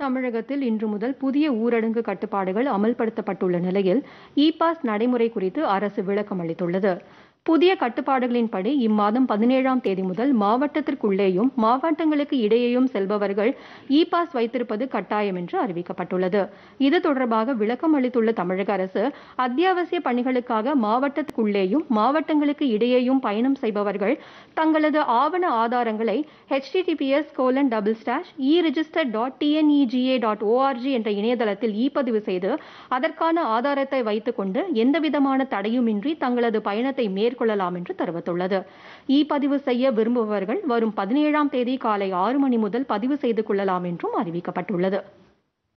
தமிழகத்தில் இன்று முதல் புதிய ஊரடங்கு கட்டுப்பாடுகள் அமல்படுத்தப்பட்டுள்ள நிலையில் இ பாஸ் நடைமுறை குறித்து அரசு விளக்கம் அளித்துள்ளது. புதிய கட்டுப்பாடுகளின்படி இம்மாதம் பதினேழாம் தேதி முதல் மாவட்டத்திற்குள்ளேயும் மாவட்டங்களுக்கு இடையேயும் செல்பவர்கள் இ பாஸ் வைத்திருப்பது கட்டாயம் என்று அறிவிக்கப்பட்டுள்ளது. இது தொடர்பாக விளக்கம் அளித்துள்ள தமிழக அரசு அத்தியாவசிய பணிகளுக்காக மாவட்டத்துக்குள்ளேயும் மாவட்டங்களுக்கு இடையேயும் பயணம் செய்பவர்கள் தங்களது ஆவண ஆதாரங்களை HTTPS colon double slash e register dot TNEGA dot ORG என்ற இணையதளத்தில் இ பதிவு செய்து அதற்கான ஆதாரத்தை வைத்துக்கொண்டு எந்தவிதமான தடையுமின்றி தங்களது பயணத்தை மேற்கொள்ளலாம் என்று தெரிவித்துள்ளது. இ பதிவு செய்ய விரும்புபவர்கள் வரும் பதினேழாம் தேதி காலை ஆறு மணி முதல் பதிவு செய்து கொள்ளலாம் என்றும் அறிவிக்கப்பட்டுள்ளது.